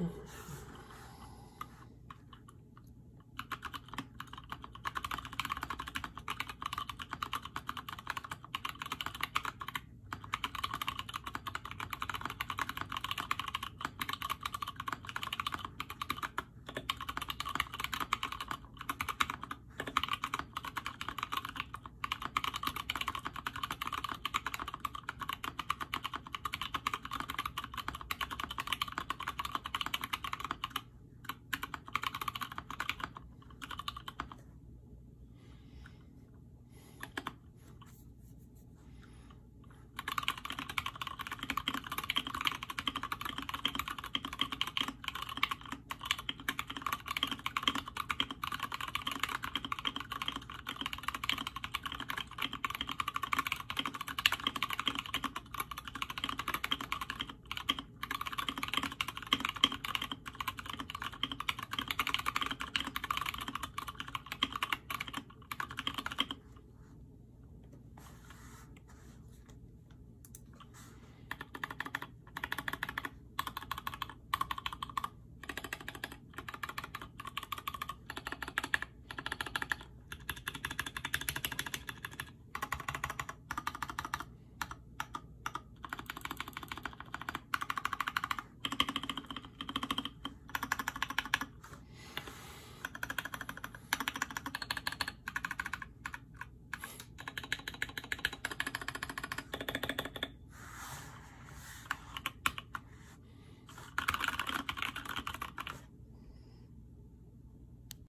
嗯